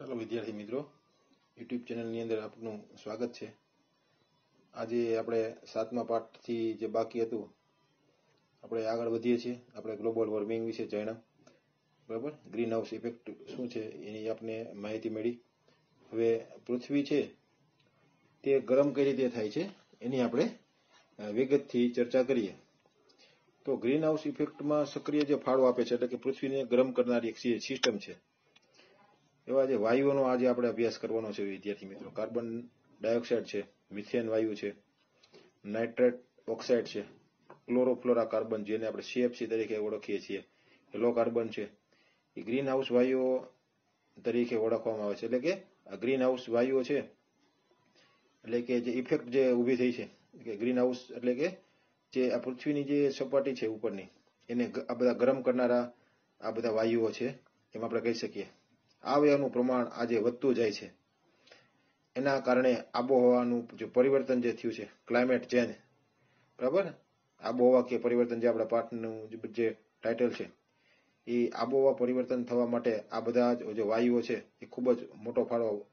ચાલો વિદ્યાર્થી મિત્રો, યુટ્યુબ ચેનલની અંદર આપનું સ્વાગત છે. આજે આપણે સાતમા પાઠથી જે બાકી હતું, આપણે આગળ વધીએ છીએ. આપણે ગ્લોબલ વોર્મિંગ વિશે જાણ્યા. બરાબર? ગ્રીન હાઉસ ઇફેક્ટ શું છે એની આપને માહિતી મળી. હવે પૃથ્વી છે, તે ગરમ કઈ રીતે થાય છે એની આપણે વિગતથી ચર્ચા કરીએ. તો ગ્રીન હાઉસ ઇફેક્ટમાં સક્રિય જે ફાળો આપે છે, એટલે કે પૃથ્વીને ગરમ કરનારી એક સિસ્ટમ છે. એવા જે વાયુઓનો આજે આપણે અભ્યાસ કરવાનો છે વિદ્યાર્થી મિત્રો. કાર્બન ડાયોક્સાઇડ છે, મિથેન વાયુ છે, નાઇટ્રેટ ઓક્સાઇડ છે, ક્લોરોફ્લોરા કાર્બન જેને આપણે સીએફસી તરીકે ઓળખીએ છીએ, હેલો કાર્બન છે. એ ગ્રીન હાઉસ વાયુઓ તરીકે ઓળખવામાં આવે છે. એટલે કે આ ગ્રીન હાઉસ વાયુઓ છે, એટલે કે જે ઇફેક્ટ જે ઊભી થઈ છે, કે ગ્રીન હાઉસ એટલે કે જે આ પૃથ્વીની જે સપાટી છે ઉપરની, એને આ બધા ગરમ કરનારા આ બધા વાયુઓ છે, એમ આપણે કહી શકીએ. આ વાયુનું પ્રમાણ આજે વધતું જાય છે. એના કારણે આબોહવાનું જે પરિવર્તન જે થયું છે ક્લાઇમેટ ચેન્જ બરાબર? આબોહવા કે પરિવર્તન જે આપણા પાઠનું જે ટાઇટલ છે, એ આબોહવા પરિવર્તન થવા માટે આ બધા જ જે વાયુઓ છે, એ ખૂબ જ મોટો ફાળો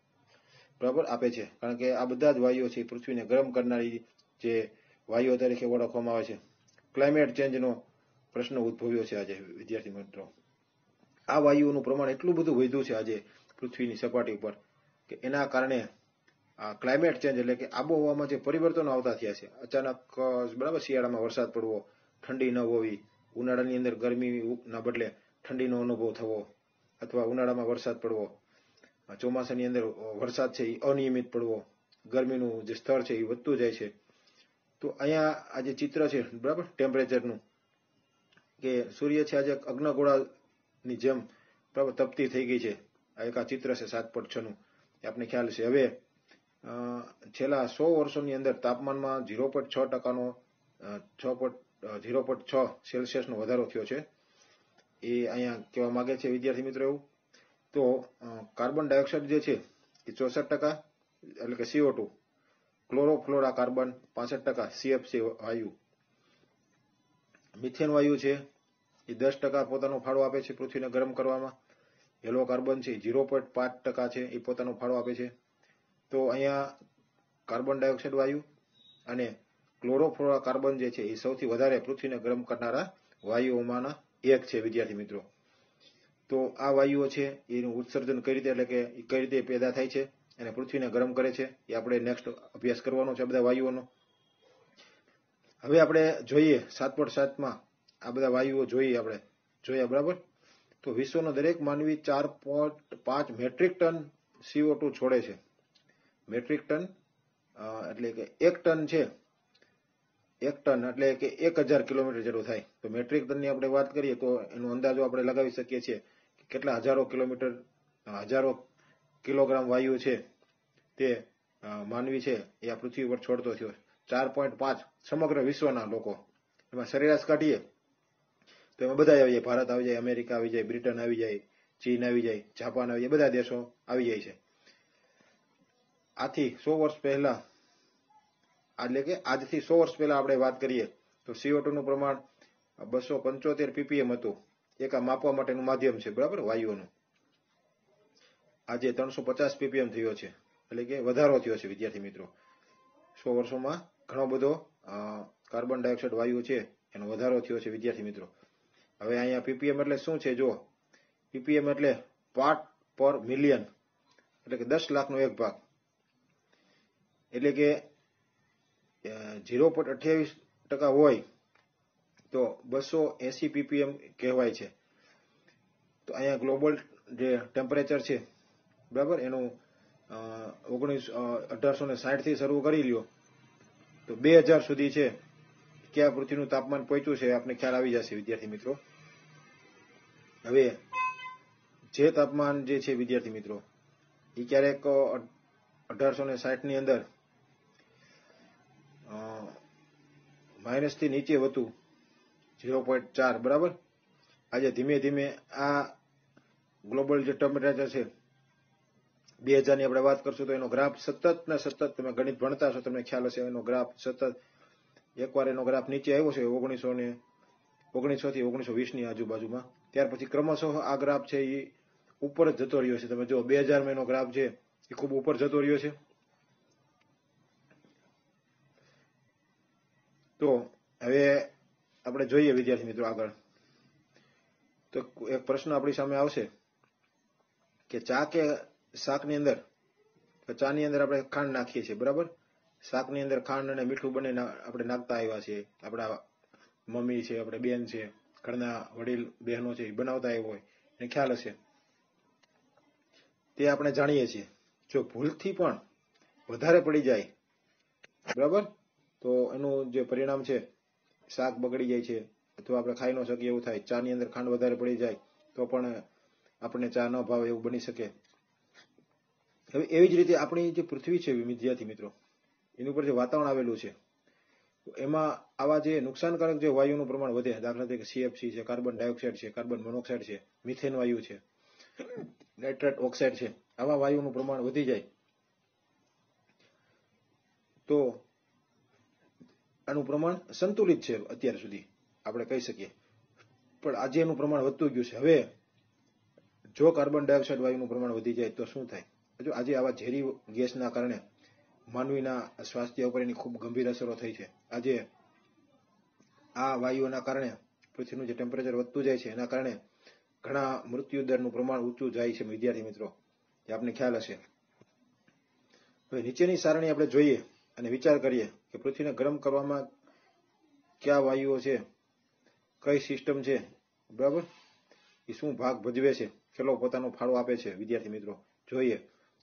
બરાબર આપે છે. કારણ કે આ બધા જ વાયુઓ છે પૃથ્વીને ગરમ કરનારી જે વાયુઓ તરીકે ઓળખવામાં આવે છે. ક્લાઇમેટ ચેન્જનો પ્રશ્ન ઉદ્ભવ્યો છે આજે, વિદ્યાર્થી મિત્રો. આ વાયુઓનું પ્રમાણ એટલું બધું વધ્યું છે આજે પૃથ્વીની સપાટી ઉપર કે એના કારણે આ ક્લાઇમેટ ચેન્જ એટલે કે આબોહવામાં જે પરિવર્તનો આવતા થયા છે, અચાનક બરાબર શિયાળામાં વરસાદ પડવો, ઠંડી ન હોવી, ઉનાળાની અંદર ગરમીના બદલે ઠંડીનો અનુભવ થવો અથવા ઉનાળામાં વરસાદ પડવો, ચોમાસાની અંદર વરસાદ છે એ અનિયમિત પડવો, ગરમીનું જે સ્તર છે એ વધતું જાય છે. તો અહીંયા આ જે ચિત્ર છે, બરાબર ટેમ્પરેચરનું કે સૂર્ય છે આજે અગ્નગોળાની જેમ તપતી થઈ ગઈ છે. આ એક આ ચિત્ર છે સાત પોઈન્ટ છનું. એ આપને ખ્યાલ છે. હવે છેલ્લા સો વર્ષોની અંદર તાપમાનમાં ઝીરો પોઈન્ટ છ ટકાનો છ પોઈન્ટ ઝીરો પોઈન્ટ છ સેલ્સિયસનો વધારો થયો છે. એ અહીંયા કહેવા માંગે છે વિદ્યાર્થી મિત્રો એવું. તો કાર્બન ડાયોક્સાઇડ જે છે એ ચોસઠ ટકા એટલે કે સીઓ ટુ. ક્લોરોફ્લોરા કાર્બન પાસઠ ટકા સીએફસી વાયુ. મિથેન વાયુ છે એ દસ ટકા પોતાનો ફાળો આપે છે પૃથ્વીને ગરમ કરવામાં. યલો કાર્બન છે ઝીરો પોઈન્ટ પાંચ ટકા છે એ પોતાનો ફાળો આપે છે. તો અહીંયા કાર્બન ડાયોક્સાઇડ વાયુ અને ક્લોરોફ્લોરા કાર્બન જે છે એ સૌથી વધારે પૃથ્વીને ગરમ કરનારા વાયુઓમાંના એક છે, વિદ્યાર્થી મિત્રો. તો આ વાયુઓ છે એનું ઉત્સર્જન કઈ રીતે એટલે કે કઈ રીતે પેદા થાય છે અને પૃથ્વીને ગરમ કરે છે એ આપણે નેક્સ્ટ અભ્યાસ કરવાનો છે બધા વાયુઓનો. હવે આપણે જોઈએ સાત પોઈન્ટ સાતમાં આ બધા વાયુઓ જોઈએ આપણે. જોયા બરાબર? તો વિશ્વનો દરેક માનવી ચાર પોઈન્ટ પાંચ મેટ્રિક ટન સીઓ ટુ છોડે છે. મેટ્રિક ટન એટલે કે એક ટન છે. એક ટન એટલે કે એક હજાર કિલોમીટર જેટલું થાય. તો મેટ્રિક ટનની આપણે વાત કરીએ તો એનો અંદાજો આપણે લગાવી શકીએ છીએ કે કેટલા હજારો કિલોમીટર હજારો કિલોગ્રામ વાયુ છે તે માનવી છે એ આ પૃથ્વી પર છોડતો થયો. ચાર પોઈન્ટ પાંચ સમગ્ર વિશ્વના લોકો. એમાં સરેરાશ કાઢીએ. તો એમાં બધા આવી જાય. ભારત આવી જાય, અમેરિકા આવી જાય, બ્રિટન આવી જાય, ચીન આવી જાય, જાપાન આવી જાય, બધા દેશો આવી જાય છે. આથી સો વર્ષ પહેલા, એટલે કે આજથી સો વર્ષ પહેલા આપણે વાત કરીએ, તો સીઓ નું પ્રમાણ બસો પંચોતેર પીપીએમ હતું. એક આ માપવા માટેનું માધ્યમ છે, બરાબર? વાયુઓનું. આજે ત્રણસો પચાસ પીપીએમ થયો છે. એટલે કે વધારો થયો છે, વિદ્યાર્થી મિત્રો. સો વર્ષોમાં ઘણો બધો કાર્બન ડાયોક્સાઇડ વાયુ છે, એનો વધારો થયો છે, વિદ્યાર્થી મિત્રો. હવે અહીંયા પીપીએમ એટલે શું છે? જો પીપીએમ એટલે પાર્ટ પર મિલિયન એટલે કે દસ લાખનો એક ભાગ. એટલે કે ઝીરો પોઈન્ટ અઠ્યાવીસ ટકા હોય તો બસો એસી પીપીએમ કહેવાય છે. તો અહીંયા ગ્લોબલ જે ટેમ્પરેચર છે, બરાબર? એનું ઓગણીસ અઢારસો ને સાઠથી શરૂ કરી લ્યો. તો બે હજાર સુધી છે. ક્યાં પૃથ્વીનું તાપમાન પહોંચ્યું છે? આપને ખ્યાલ આવી જશે, વિદ્યાર્થી મિત્રો. હવે જે તાપમાન જે છે વિદ્યાર્થી મિત્રો, એ ક્યારેક અઢારસો ને સાઠની અંદર માઇનસથી નીચે હતું ઝીરો પોઈન્ટ ચાર, બરાબર? આજે ધીમે ધીમે આ ગ્લોબલ જે ટેમ્પરેચર છે, બે હજારની આપણે વાત કરશું તો એનો ગ્રાફ સતત ને સતત તમે ગણિત ભણતા છો તમને ખ્યાલ હશે, એનો ગ્રાફ સતત, એકવાર એનો ગ્રાફ નીચે આવ્યો છે ઓગણીસો ને ઓગણીસો થી ઓગણીસો વીસની આજુબાજુમાં. ત્યાર પછી ક્રમશઃ આ ગ્રાફ છે એ ઉપર જ જતો રહ્યો છે. તમે જો બે હજાર મહિનો ગ્રાફ છે એ ખૂબ ઉપર જતો રહ્યો છે. તો હવે આપણે જોઈએ વિદ્યાર્થી મિત્રો આગળ. તો એક પ્રશ્ન આપણી સામે આવશે કે ચા કે શાકની અંદર? ચાની અંદર આપણે ખાંડ નાખીએ છીએ, બરાબર? શાકની અંદર ખાંડ અને મીઠું બંને આપણે નાખતા આવ્યા છીએ. આપણા મમ્મી છે, આપણે બેન છે. ઘરના વડીલ, બહેનો છે એ બનાવતા આવ્યો હોય, એને ખ્યાલ હશે. તે આપણે જાણીએ છીએ. જો ભૂલથી પણ વધારે પડી જાય, બરાબર? તો એનું જે પરિણામ છે, શાક બગડી જાય છે, અથવા આપણે ખાઈ ન શકીએ એવું થાય, ચાની અંદર ખાંડ વધારે પડી જાય, તો પણ આપણને ચા ન ભાવે એવું બની શકે. હવે એવી જ રીતે આપણી જે પૃથ્વી છે વિદ્યાર્થી મિત્રો, એની ઉપર જે વાતાવરણ આવેલું છે એમાં આવા જે નુકસાનકારક જે વાયુનું પ્રમાણ વધે, દાખલા તરીકે સીએફસી છે, કાર્બન ડાયોક્સાઇડ છે, કાર્બન મોનોક્સાઇડ છે, મિથેન વાયુ છે, નાઇટ્રેટ ઓક્સાઇડ છે, આવા વાયુનું પ્રમાણ વધી જાય. તો આનું પ્રમાણ સંતુલિત છે અત્યાર સુધી, આપણે કહી શકીએ. પણ આજે એનું પ્રમાણ વધતું ગયું છે. હવે જો કાર્બન ડાયોક્સાઇડ વાયુનું પ્રમાણ વધી જાય તો શું થાય? જો આજે આવા ઝેરી ગેસના કારણે માનવીના સ્વાસ્થ્ય ઉપર એની ખૂબ ગંભીર અસરો થઈ છે. આજે આ વાયુઓના કારણે પૃથ્વીનું જે ટેમ્પરેચર વધતું જાય છે, એના કારણે ઘણા મૃત્યુ દરનું પ્રમાણ ઊંચું જાય છે, વિદ્યાર્થી મિત્રો. એ આપને ખ્યાલ હશે. હવે નીચેની સારણી આપણે જોઈએ અને વિચાર કરીએ કે પૃથ્વીને ગરમ કરવામાં કયા વાયુઓ છે, કઈ સિસ્ટમ છે, બરાબર? એ શું ભાગ ભજવે છે, કેટલો પોતાનો ફાળો આપે છે, વિદ્યાર્થી મિત્રો? જોઈએ.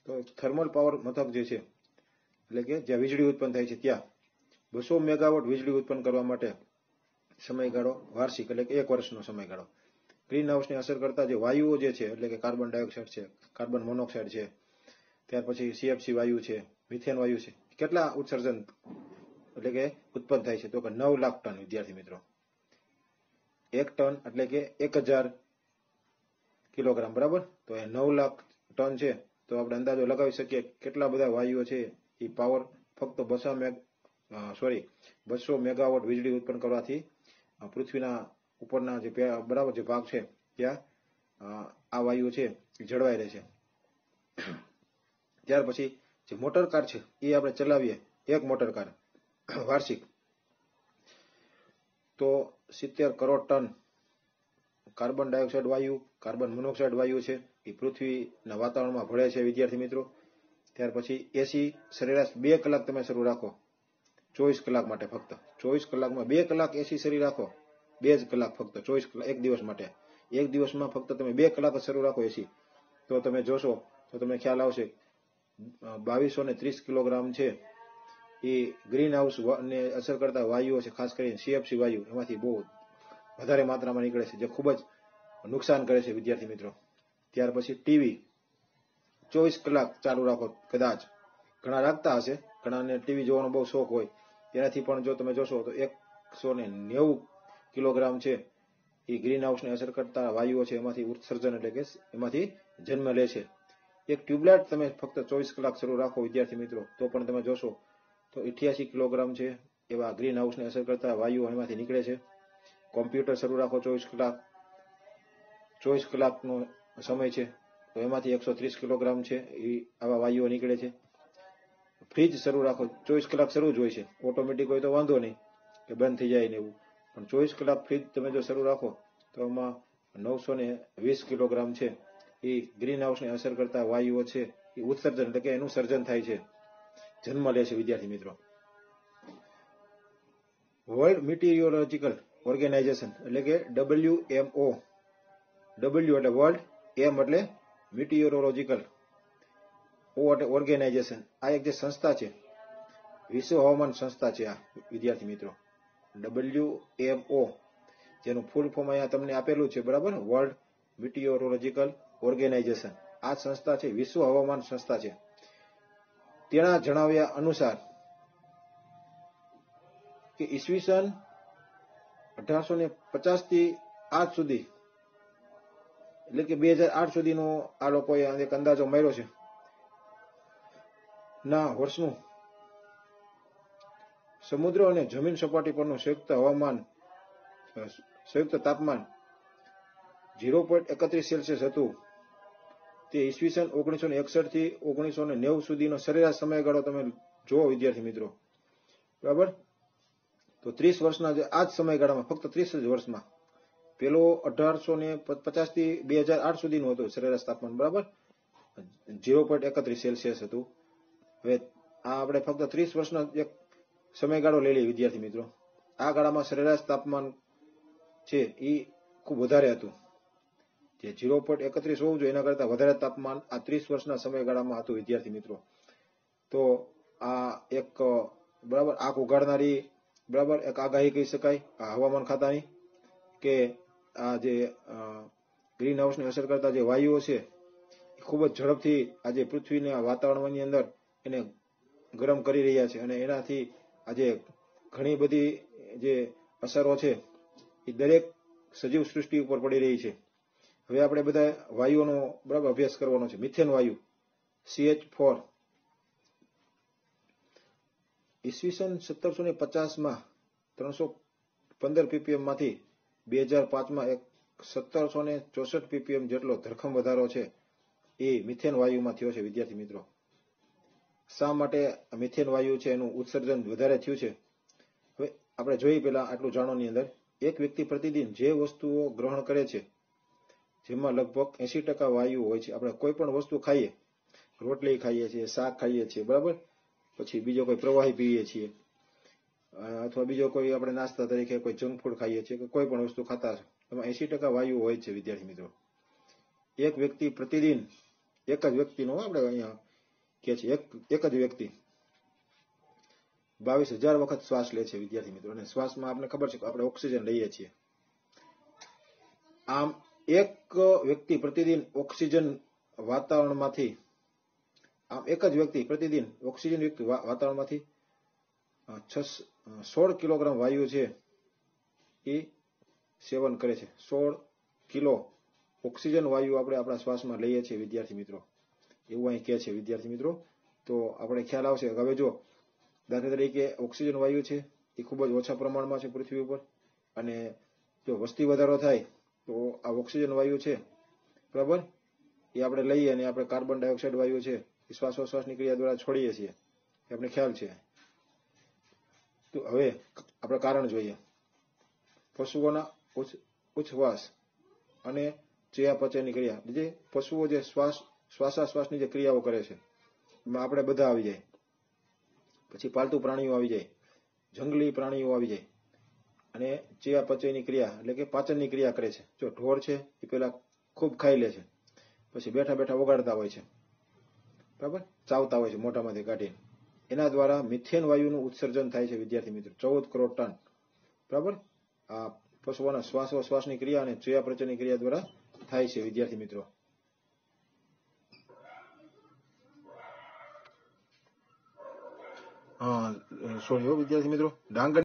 તો થર્મલ પાવર મથક જે છે એટલે કે જ્યાં વીજળી ઉત્પન્ન થાય છે ત્યાં. બસો મેગાવોટ વીજળી ઉત્પન્ન કરવા માટે સમયગાળો વાર્ષિક, એટલે કે એક વર્ષનો સમયગાળો. ગ્રીન હાઉસની અસર કરતા જે વાયુઓ જે છે, એટલે કે કાર્બન ડાયોક્સાઇડ છે કાર્બન મોનોક્સાઇડ છે, ત્યાર પછી સીએફસી વાયુ છે મિથેન વાયુ છે કેટલા ઉત્સર્જન, એટલે કે ઉત્પન્ન થાય છે? તો કે નવ લાખ ટન, વિદ્યાર્થી મિત્રો. એક ટન, એટલે કે એક હજાર કિલોગ્રામ, બરાબર? તો એ નવ લાખ ટન છે. તો આપણે અંદાજો લગાવી શકીએ કેટલા બધા વાયુઓ છે એ પાવર ફક્ત બસો મેગ સોરી બસો મેગાવોટ વીજળી ઉત્પન્ન કરવાથી પૃથ્વીના ઉપરના જે બરાબર જે ભાગ છે, ત્યાં આ વાયુ છે, એ જળવાઈ રહે છે. ત્યાર પછી જે મોટર કાર છે, એ આપણે ચલાવીએ, એક મોટર કાર વાર્ષિક. તો સિત્તેર કરોડ ટન કાર્બન ડાયોક્સાઇડ વાયુ કાર્બન મોનોક્સાઇડ વાયુ છે, એ પૃથ્વીના વાતાવરણમાં ભળે છે, વિદ્યાર્થી મિત્રો. ત્યાર પછી એસી સરેરાશ બે કલાક તમે શરૂ રાખો. ચોવીસ કલાક માટે ફક્ત. ચોવીસ કલાકમાં બે કલાક એસી શરીર રાખો. બે જ કલાક ફક્ત. ચોવીસ કલાક, એક દિવસ માટે. એક દિવસમાં ફક્ત તમે બે કલાક શરૂ રાખો એસી તો તમે જોશો, તો તમને ખ્યાલ આવશે બાવીસો ને ત્રીસ કિલોગ્રામ છે. એ ગ્રીન હાઉસ ને અસર કરતા વાયુઓ છે, ખાસ કરીને સીએફસી વાયુ. એમાંથી બહુ વધારે માત્રામાં નીકળે છે, જે ખૂબ જ નુકસાન કરે છે, વિદ્યાર્થી મિત્રો. ત્યાર પછી ટીવી ચોવીસ કલાક ચાલુ રાખો, કદાચ. ઘણા રાખતા હશે. ઘણાને ટીવી જોવાનો બહુ શોખ હોય. તેનાથી પણ જો તમે જોશો તો એકસો ને નેવું કિલોગ્રામ છે એ ગ્રીન હાઉસને અસર કરતા વાયુઓ છે, એમાંથી ઉત્સર્જન એટલે કે એમાંથી જન્મ લે છે. એક ટ્યુબલાઇટ તમે ફક્ત ચોવીસ કલાક શરૂ રાખો, વિદ્યાર્થી મિત્રો, તો પણ તમે જોશો તો ઇઠ્યાસી કિલોગ્રામ છે એવા ગ્રીન હાઉસને અસર કરતા વાયુઓ એમાંથી નીકળે છે. કોમ્પ્યુટર શરૂ રાખો ચોવીસ કલાક. ચોવીસ કલાકનો સમય છે. તો એમાંથી એકસો ત્રીસ કિલોગ્રામ છે એ આવા વાયુઓ નીકળે છે. ફ્રીજ શરૂ રાખો, ચોવીસ કલાક શરૂ જ હોય છે. ઓટોમેટિક હોય તો વાંધો નહીં કે બંધ થઈ જાય ને એવું. પણ ચોવીસ કલાક ફ્રીજ તમે જો શરૂ રાખો, તો એમાં નવસો ને વીસ કિલોગ્રામ છે. એ ગ્રીન હાઉસને અસર કરતા વાયુઓ છે એ ઉત્સર્જન એટલે કે એનું સર્જન થાય છે. જન્મ લે છે વિદ્યાર્થી મિત્રો. વર્લ્ડ મિટીરિયોલોજીકલ ઓર્ગેનાઇઝેશન એટલે કે ડબલ્યુ એમ ઓ ડબલ્યુ એટલે વર્લ્ડ એમ એટલે એટલે ઓર્ગેનાઇઝેશન આ એક જે સંસ્થા છે, વિશ્વ હવામાન સંસ્થા છે આ, વિદ્યાર્થી મિત્રો. ડબલ્યુ એમ ઓ, જેનું ફૂલ ફોર્મ અહીંયા તમને આપેલું છે, બરાબર? વર્લ્ડ મિટીરિયોલોજીકલ ઓર્ગેનાઇઝેશન આ સંસ્થા છે, વિશ્વ હવામાન સંસ્થા છે. તેના જણાવ્યા અનુસાર કે ઈસવીસન અઢારસો ને પચાસથી આજ સુધી એટલે કે બે હજાર આઠ સુધીનો આ લોકોએ એક અંદાજો માર્યો છે. ના, વર્ષનું. સમુદ્ર અને જમીન સપાટી પરનું સંયુક્ત હવામાન સંયુક્ત તાપમાન ઝીરો પોઈન્ટ એકત્રીસ સેલ્સિયસ હતું. તે ઈસવીસન ઓગણીસો ને એકસઠથી ઓગણીસો ને નેવું સુધીનો સરેરાશ સમયગાળો તમે જુઓ, વિદ્યાર્થી મિત્રો. બરાબર? તો ત્રીસ વર્ષના આ જ સમયગાળામાં, ફક્ત ત્રીસ જ વર્ષમાં પેલો અઢારસો ને પચાસથી બે હજાર આઠ સુધીનું હતું સરેરાશ તાપમાન, બરાબર? ઝીરો પોઈન્ટ એકત્રીસ સેલ્સિયસ હતું. હવે આ આપણે ફક્ત ત્રીસ વર્ષનો એક સમયગાળો લઈ લઈએ, વિદ્યાર્થી મિત્રો. આ ગાળામાં સરેરાશ તાપમાન છે એ ખૂબ વધારે હતું. જે ઝીરો પોઈન્ટ એકત્રીસ હોવું જોઈએ, એના કરતા વધારે તાપમાન આ ત્રીસ વર્ષના સમયગાળામાં હતું, વિદ્યાર્થી મિત્રો. તો આ એક, બરાબર આંખ ઉગાડનારી, બરાબર, એક આગાહી કહી શકાય આ હવામાન ખાતાની કે આ જે ગ્રીન હાઉસને અસર કરતા જે વાયુઓ છે, એ ખૂબ જ ઝડપથી આજે પૃથ્વીના વાતાવરણની અંદર એને ગરમ કરી રહ્યા છે અને એનાથી આજે ઘણી બધી જે અસરો છે, એ દરેક સજીવ સૃષ્ટિ ઉપર પડી રહી છે. હવે આપણે બધા વાયુઓનો બરાબર અભ્યાસ કરવાનો છે. મિથેન વાયુ સીએચ ફોર ઈસવીસન સત્તરસો ને પચાસમાં ત્રણસો પંદર પીપીએમમાંથી બે હજાર પાંચમાં એક સત્તરસો ને ચોસઠ પીપીએમ જેટલો ધરખમ વધારો છે એ મિથેન વાયુમાં થયો છે, વિદ્યાર્થી મિત્રો. શા માટે મિથેન વાયુ છે એનું ઉત્સર્જન વધારે થયું છે? હવે આપણે જોઈએ પેલા આટલું જાણવાની અંદર. એક વ્યક્તિ પ્રતિદિન જે વસ્તુઓ ગ્રહણ કરે છે, જેમાં લગભગ એસી ટકા વાયુ હોય છે, આપણે કોઈ પણ વસ્તુ ખાઈએ, રોટલી ખાઈએ છીએ, શાક ખાઈએ છીએ, બરાબર? પછી બીજો કોઈ પ્રવાહી પીએ છીએ. અથવા બીજો કોઈ આપણે નાસ્તા તરીકે કોઈ જંક ફૂડ ખાઈએ છીએ કે કોઈ પણ વસ્તુ ખાતા એમાં એસી ટકા વાયુ હોય છે વિદ્યાર્થી મિત્રો. એક વ્યક્તિ પ્રતિદિન એક જ વ્યક્તિનો આપણે અહીંયા કે છે, એક જ વ્યક્તિ બાવીસ હજાર વખત શ્વાસ લે છે વિદ્યાર્થી મિત્રો. અને શ્વાસમાં આપણે ખબર છે કે આપણે ઓક્સિજન લઈએ છીએ. આમ એક વ્યક્તિ પ્રતિદિન ઓક્સિજન વાતાવરણમાંથી, આમ એક જ વ્યક્તિ પ્રતિદિન ઓક્સિજન યુક્ત વાતાવરણમાંથી સોળ કિલોગ્રામ વાયુ છે એ સેવન કરે છે. સોળ કિલો ઓક્સિજન વાયુ આપણે આપણા શ્વાસમાં લઈએ છીએ, વિદ્યાર્થી મિત્રો. એવું અહીં કહે છે વિદ્યાર્થી મિત્રો. તો આપણે ખ્યાલ આવશે. હવે જો દાખલા તરીકે ઓક્સિજન વાયુ છે એ ખૂબ જ ઓછા પ્રમાણમાં છે પૃથ્વી ઉપર. અને જો વસ્તી વધારો થાય તો આ ઓક્સિજન વાયુ છે. બરાબર? એ આપણે લઈએ અને આપણે કાર્બન ડાયોક્સાઇડ વાયુ છે એ શ્વાસોશ્વાસની ક્રિયા દ્વારા છોડીએ છીએ. એ આપણે ખ્યાલ છે. તો હવે આપણે કારણ જોઈએ. પશુઓના ઉચ્છવાસ અને ચયાપચયની ક્રિયા. જે પશુઓ જે શ્વાસ, શ્વાસાશ્વાસની જે ક્રિયાઓ કરે છે, એમાં આપણે બધા આવી જાય. પછી પાલતુ પ્રાણીઓ આવી જાય, જંગલી પ્રાણીઓ આવી જાય અને ચયાપચયની ક્રિયા એટલે કે પાચનની ક્રિયા કરે છે. જો ઢોર છે, એ પેલા ખૂબ ખાઈ લે છે. પછી બેઠા બેઠા ઓગાડતા હોય છે. બરાબર? ચાવતા હોય છે મોટામાંથી કાઢીને. એના દ્વારા મિથેન વાયુનું ઉત્સર્જન થાય છે, વિદ્યાર્થી મિત્રો. ચૌદ કરોડ ટન બરાબર? આ પશુઓના શ્વાસોશ્વાસની ક્રિયા અને ચયાપ્રચયની ક્રિયા દ્વારા થાય છે, વિદ્યાર્થી મિત્રો. સોરી વિદ્યાર્થી મિત્રો. ડાંગર